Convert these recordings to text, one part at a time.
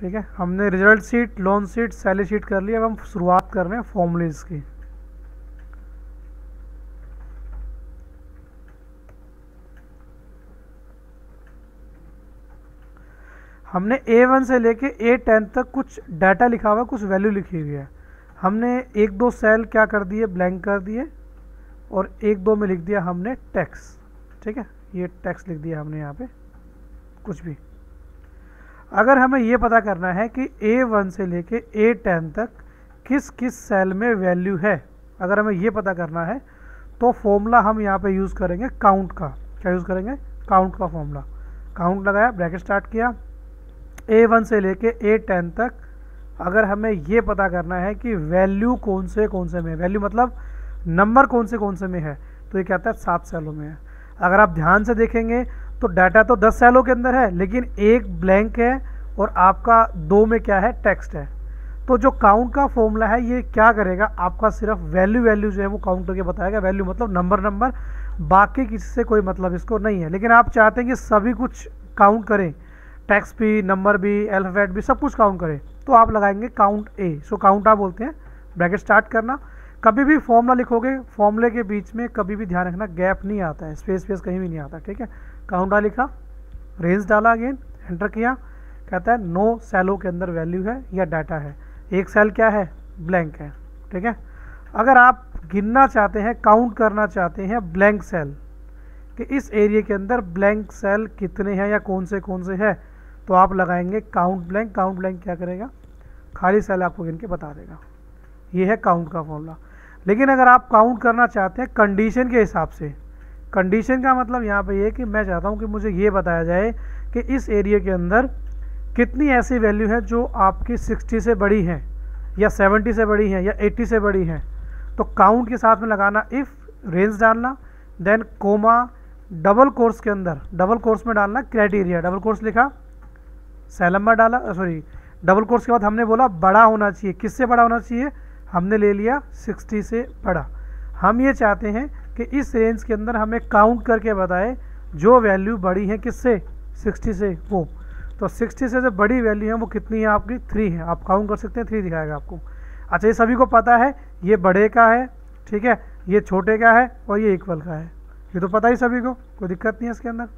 ठीक है? हमने result sheet loan sheet salary sheet कर लिया अब हम शुरुआत कर रहे हैं फॉर्मूलेज की। हमने ए वन से लेके ए टेन तक कुछ डाटा लिखा हुआ है, कुछ वैल्यू लिखी हुई है। हमने एक दो सेल क्या कर दिए? ब्लैंक कर दिए और एक दो में लिख दिया हमने टैक्स ठीक है? ये टैक्स लिख दिया हमने यहाँ पे, कुछ भी। अगर हमें ये पता करना है कि ए वन से लेके ए टेन तक किस किस सेल में वैल्यू है, अगर हमें ये पता करना है तो फॉर्मूला हम यहाँ पे यूज़ करेंगे काउंट का। क्या यूज़ करेंगे? काउंट का फॉर्मूला काउंट लगाया ब्रैकेट स्टार्ट किया। ए वन से लेके ए टेन तक अगर हमें ये पता करना है कि वैल्यू कौन से कौन से में है। वैल्यू मतलब नंबर कौन से कौन से में है। तो ये कहता है? सात सेलों में है। अगर आप ध्यान से देखेंगे तो डाटा तो दस सेलों के अंदर है, लेकिन एक ब्लैंक है और आपका दो में क्या है? टेक्स्ट है। तो जो काउंट का फॉर्मूला है, ये क्या करेगा? आपका सिर्फ़ वैल्यू वैल्यू जो है वो काउंट करके बताएगा। वैल्यू मतलब नंबर नंबर बाकी किसी से कोई मतलब इसको नहीं है। लेकिन आप चाहते हैं कि सभी कुछ काउंट करें। टैक्स भी नंबर भी अल्फ़ाबेट भी, सब कुछ काउंट करें। तो आप लगाएँगे काउंट ए सो काउंट आप बोलते हैं। ब्रैकेट स्टार्ट करना। कभी भी फॉर्मूला लिखोगे फॉर्मूले के बीच में कभी भी ध्यान रखना गैप नहीं आता है स्पेस स्पेस कहीं भी नहीं आता, ठीक है? काउंटा लिखा रेंज डाला अगेन एंटर किया, कहता है नो सेलों के अंदर वैल्यू है या डाटा है। एक सेल क्या है? ब्लैंक है, ठीक है? अगर आप गिनना चाहते हैं काउंट करना चाहते हैं ब्लैंक सेल कि इस एरिया के अंदर ब्लैंक सेल कितने हैं या कौन से कौन से हैं तो आप लगाएँगे काउंट ब्लैंक काउंट ब्लैंक क्या करेगा? खाली सेल आपको गिन के बता देगा। ये है काउंट का फॉर्मूला लेकिन अगर आप काउंट करना चाहते हैं कंडीशन के हिसाब से कंडीशन का मतलब यहाँ पे ये कि मैं चाहता हूँ कि मुझे ये बताया जाए कि इस एरिया के अंदर कितनी ऐसी वैल्यू है जो आपकी 60 से बड़ी हैं, या 70 से बड़ी हैं, या 80 से बड़ी हैं। तो काउंट के साथ में लगाना इफ़ रेंज डालना देन कोमा डबल कोर्स के अंदर डबल कोर्स में डालना क्राइटेरिया डबल कोर्स लिखा सैलम्बा डाला सॉरी डबल कोर्स के बाद हमने बोला बड़ा होना चाहिए। किससे बड़ा होना चाहिए? हमने ले लिया 60 से बड़ा। हम ये चाहते हैं कि इस रेंज के अंदर हमें काउंट करके बताए जो वैल्यू बड़ी है किससे 60 से वो। तो 60 से जो बड़ी वैल्यू है वो कितनी है आपकी? थ्री है। आप काउंट कर सकते हैं थ्री दिखाएगा आपको। अच्छा ये सभी को पता है, ये बड़े का है, ठीक है? ये छोटे का है और ये इक्वल का है। ये तो पता ही सभी को, कोई दिक्कत नहीं है इसके अंदर।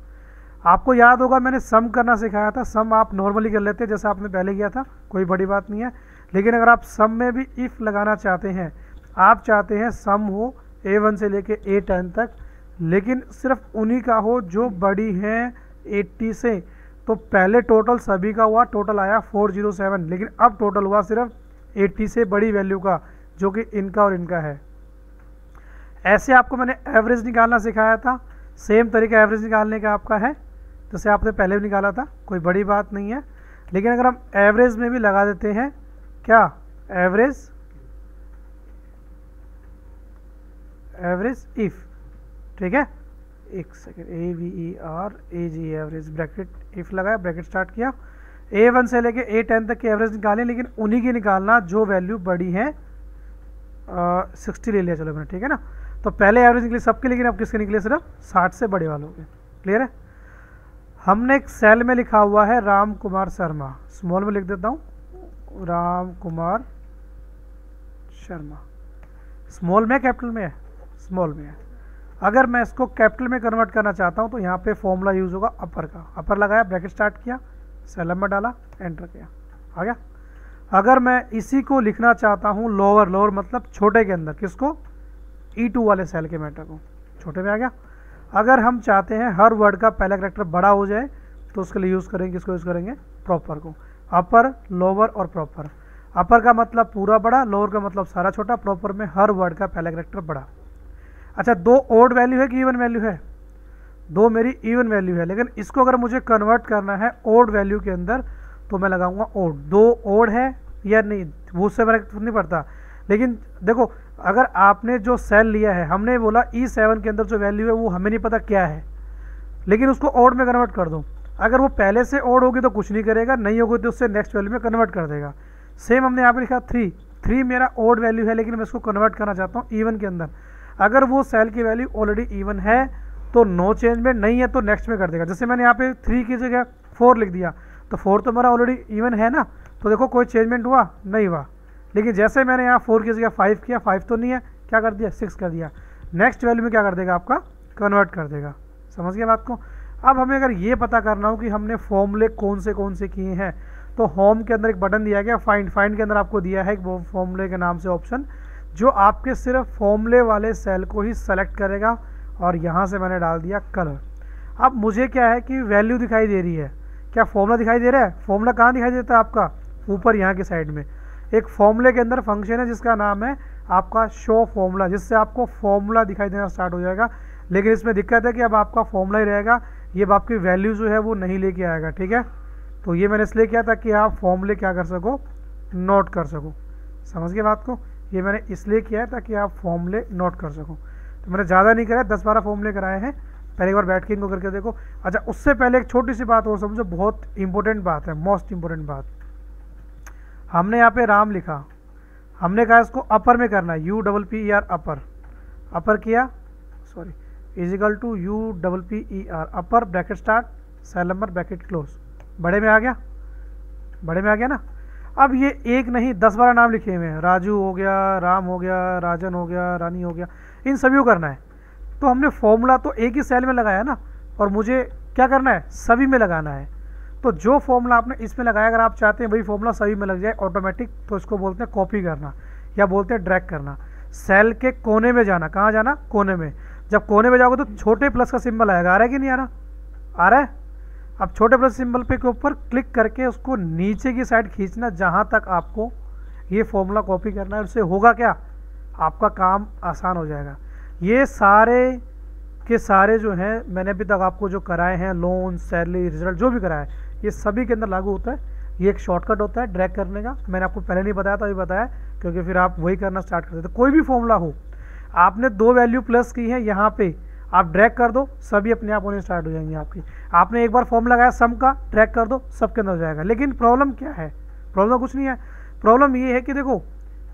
आपको याद होगा मैंने सम करना सिखाया था। सम आप नॉर्मली कर लेते हैं, जैसे आपने पहले किया था, कोई बड़ी बात नहीं है। लेकिन अगर आप सम में भी इफ़ लगाना चाहते हैं, आप चाहते हैं सम हो ए वन से लेके ए टेन तक, लेकिन सिर्फ़ उन्हीं का हो जो बड़ी हैं एट्टी से तो पहले टोटल सभी का हुआ टोटल आया फोर ज़ीरो सेवन, लेकिन अब टोटल हुआ सिर्फ़ एट्टी से बड़ी वैल्यू का, जो कि इनका और इनका है। ऐसे आपको मैंने एवरेज निकालना सिखाया था सेम तरीका एवरेज निकालने का आपका है, जैसे आपने पहले भी निकाला था, कोई बड़ी बात नहीं है। लेकिन अगर हम एवरेज में भी लगा देते हैं क्या? एवरेज? Average if. ठीक है? एक second. A V E R, A G, average. Bracket if लगाया, ब्रैकेट स्टार्ट किया। ए वन से लेके ए टेन तक की एवरेज निकालें, लेकिन उन्हीं की निकालना जो वैल्यू बड़ी है सिक्सटी ले लिया। चलो मैंने, ठीक है ना? तो पहले एवरेज निकली सबके, लेकिन अब किसके निकले? सिर्फ़ साठ से बड़े वालों के। क्लियर है? हमने एक सेल में लिखा हुआ है राम कुमार शर्मा। स्मॉल में लिख देता हूँ। राम कुमार शर्मा। स्मॉल में कैपिटल में है? स्मॉल में है। अगर मैं इसको कैपिटल में कन्वर्ट करना चाहता हूँ तो यहाँ पे फॉर्मूला यूज़ होगा अपर का। अपर लगाया ब्रैकेट स्टार्ट किया सेलम में डाला एंटर किया। आ गया? अगर मैं इसी को लिखना चाहता हूँ लोअर लोअर मतलब छोटे के अंदर, किसको? ई टू वाले सेल के मैटर को। छोटे में आ गया? अगर हम चाहते हैं हर वर्ड का पहला करेक्टर बड़ा हो जाए तो उसके लिए यूज़ करेंगे, किसको यूज़ करेंगे? प्रॉपर को। अपर लोअर और प्रॉपर अपर का मतलब पूरा बड़ा लोअर का मतलब सारा छोटा प्रॉपर में हर वर्ड का पहला करेक्टर बड़ा. अच्छा दो ओड वैल्यू है कि इवन वैल्यू है? दो मेरी इवन वैल्यू है, लेकिन इसको अगर मुझे कन्वर्ट करना है ओड वैल्यू के अंदर तो मैं लगाऊँगा ओड दो ओड है या नहीं, वो उससे फ़र्क नहीं पड़ता. लेकिन देखो, अगर आपने जो सेल लिया है, हमने बोला ई e सेवन के अंदर जो वैल्यू है, वो हमें नहीं पता क्या है. लेकिन उसको ओड में कन्वर्ट कर दो. अगर वो पहले से ओड होगी तो कुछ नहीं करेगा, नहीं होगी तो उससे नेक्स्ट वैल्यू में कन्वर्ट कर देगा। सेम हमने यहाँ पर लिखा थ्री थ्री मेरा ओड वैल्यू है, लेकिन मैं इसको कन्वर्ट करना चाहता हूँ ईवन के अंदर। अगर वो सेल की वैल्यू ऑलरेडी ईवन है तो नो चेंज में नहीं है तो नेक्स्ट में कर देगा। जैसे मैंने यहाँ पे थ्री की जगह फोर लिख दिया तो फोर तो मेरा ऑलरेडी इवन है ना? तो देखो कोई चेंजमेंट हुआ? नहीं हुआ। लेकिन जैसे मैंने यहाँ फोर की जगह फाइव किया फाइव तो नहीं है, क्या कर दिया? सिक्स कर दिया। नेक्स्ट वैल्यू में क्या कर देगा आपका? कन्वर्ट कर देगा। समझ गया बात को? अब हमें अगर ये पता करना हो कि हमने फॉर्मूले कौन से कौन से किए हैं तो होम के अंदर एक बटन दिया गया फाइंड फाइंड के अंदर आपको दिया है एक फॉर्मूले के नाम से ऑप्शन जो आपके सिर्फ़ फॉर्मूले वाले सेल को ही सेलेक्ट करेगा और यहाँ से मैंने डाल दिया कलर अब मुझे क्या है कि वैल्यू दिखाई दे रही है। क्या फॉर्मूला दिखाई दे रहा है? फॉर्मूला कहाँ दिखाई देता है आपका? ऊपर यहाँ के साइड में। एक फॉर्मूले के अंदर फ़ंक्शन है जिसका नाम है आपका शो फॉर्मूला जिससे आपको फॉर्मूला दिखाई देना स्टार्ट हो जाएगा। लेकिन इसमें दिक्कत है कि अब आपका फॉर्मूला ही रहेगा। ये आपकी वैल्यू जो है वो नहीं लेके आएगा, ठीक है? तो ये मैंने इसलिए किया था कि आप फॉर्मूले क्या कर सको? नोट कर सको। समझ गए बात को? ये मैंने इसलिए किया है ताकि आप फॉर्मूले नोट कर सको। तो मैंने ज़्यादा नहीं कराया दस बारह फॉर्मूले कराए हैं। पहले एक बार बैठ के इनको करके देखो। अच्छा उससे पहले एक छोटी सी बात और समझो, बहुत इंपॉर्टेंट बात है मोस्ट इंपॉर्टेंट बात। हमने यहाँ पे राम लिखा। हमने कहा इसको अपर में करना है U double P R upper upper किया? Sorry equal to U double P E R upper bracket start cell number bracket close बड़े में आ गया? बड़े में आ गया ना? अब ये एक नहीं, दस बारह नाम लिखे हुए हैं। राजू हो गया, राम हो गया, राजन हो गया, रानी हो गया, इन सभी को करना है। तो हमने फॉर्मूला तो एक ही सेल में लगाया ना? और मुझे क्या करना है? सभी में लगाना है। तो जो फॉर्मूला आपने इसमें लगाया, अगर आप चाहते हैं वही फॉर्मूला सभी में लग जाए ऑटोमेटिक तो इसको बोलते हैं कॉपी करना या बोलते हैं ड्रैग करना। सेल के कोने में जाना। कहाँ जाना? कोने में। जब कोने में जाओगे तो छोटे प्लस का सिंबल आएगा। आ रहा है कि नहीं आ रहा? आ रहा है? अब छोटे प्लस सिंबल पे के ऊपर क्लिक करके उसको नीचे की साइड खींचना, जहाँ तक आपको ये फॉर्मूला कॉपी करना है, उससे होगा क्या? आपका काम आसान हो जाएगा। ये सारे के सारे जो हैं, मैंने अभी तक आपको जो कराए हैं लोन सैलरी रिज़ल्ट जो भी कराया है, ये सभी के अंदर लागू होता है। ये एक शॉर्टकट होता है ड्रैग करने का। मैंने आपको पहले नहीं बताया था, अभी बताया क्योंकि फिर आप वही करना स्टार्ट कर देते कोई भी फॉर्मूला हो आपने दो वैल्यू प्लस की है यहाँ पे। आप ड्रैग कर दो, सभी अपने आप होने स्टार्ट हो जाएँगे आपकी। आपने एक बार फॉर्म लगाया सम का ड्रैग कर दो, सबके अंदर हो जाएगा। लेकिन प्रॉब्लम क्या है? प्रॉब्लम कुछ नहीं है। प्रॉब्लम ये है कि देखो,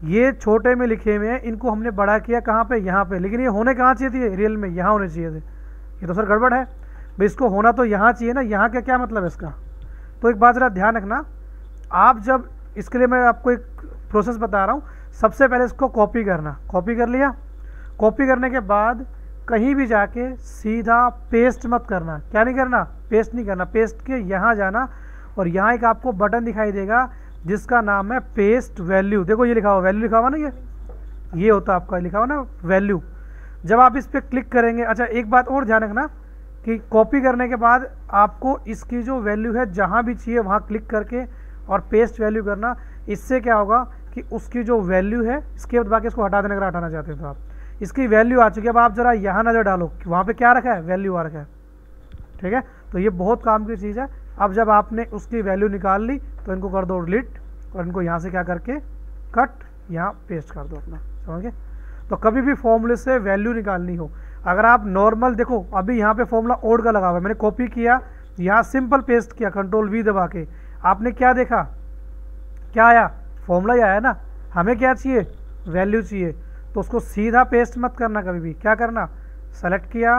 ये छोटे में लिखे हुए हैं, इनको हमने बड़ा किया कहाँ पे? यहाँ पे। लेकिन ये होने कहाँ चाहिए थे? रियल में, यहाँ होने चाहिए थे। ये तो सर गड़बड़ है। भाई इसको होना तो यहाँ चाहिए ना, यहाँ का क्या मतलब है इसका? तो एक बात ज़रा ध्यान रखना। आप जब, इसके लिए मैं आपको एक प्रोसेस बता रहा हूँ। सबसे पहले इसको कॉपी करना। कॉपी कर लिया। कॉपी करने के बाद कहीं भी जाके सीधा पेस्ट मत करना। क्या नहीं करना? पेस्ट नहीं करना। पेस्ट के यहाँ जाना और यहाँ एक आपको बटन दिखाई देगा जिसका नाम है पेस्ट वैल्यू। देखो ये लिखा हुआ, वैल्यू लिखा हुआ ना ये? ये होता है आपका, लिखा हुआ ना वैल्यू। जब आप इस पर क्लिक करेंगे अच्छा एक बात और ध्यान रखना कि कॉपी करने के बाद आपको इसकी जो वैल्यू है, जहाँ भी चाहिए वहाँ क्लिक करके और पेस्ट वैल्यू करना। इससे क्या होगा कि उसकी जो वैल्यू है, इसके बाद बाकी इसको हटा देने का हटाना चाहते हैं तो आप। इसकी वैल्यू आ चुकी है। अब आप ज़रा यहाँ नज़र डालो वहाँ पे क्या रखा है? वैल्यू आ रखा है। ठीक है? तो ये बहुत काम की चीज़ है। अब जब आपने उसकी वैल्यू निकाल ली तो इनको कर दो डिलीट और इनको यहाँ से क्या करके कट यहाँ पेस्ट कर दो अपना। समझ गए? तो कभी भी फॉर्मूले से वैल्यू निकालनी हो, अगर आप नॉर्मल देखो, अभी यहाँ पे फॉर्मूला ओड का लगा हुआ है। मैंने कॉपी किया, यहाँ सिंपल पेस्ट किया कंट्रोल वी दबा के। आपने क्या देखा? क्या आया? फॉर्मूला ही आया ना। हमें क्या चाहिए? वैल्यू चाहिए। तो उसको सीधा पेस्ट मत करना कभी भी। क्या करना? सेलेक्ट किया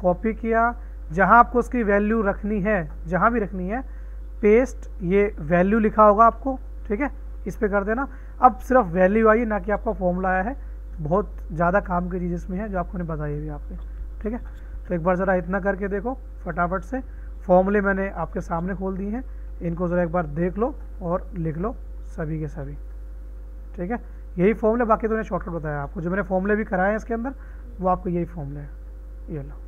कॉपी किया। जहाँ आपको उसकी वैल्यू रखनी है, जहाँ भी रखनी है पेस्ट ये वैल्यू लिखा होगा आपको, ठीक है? इस पर कर देना। अब सिर्फ़ वैल्यू आई, ना कि आपका फॉर्मूला आया है। बहुत ज़्यादा काम की चीज़ इसमें है, जो आपको नहीं बताई भी आपने, ठीक है? तो एक बार ज़रा इतना करके देखो, फटाफट से। फॉर्मूले मैंने आपके सामने खोल दिए हैं। इनको ज़रा एक बार देख लो और लिख लो, सभी के सभी, ठीक है? यही फॉर्मूले बाकी तो मैंने शॉर्टकट बताया आपको। जो मैंने फॉर्मूले भी कराए हैं इसके अंदर, वो आपको यही फॉर्मूले है। ये लो।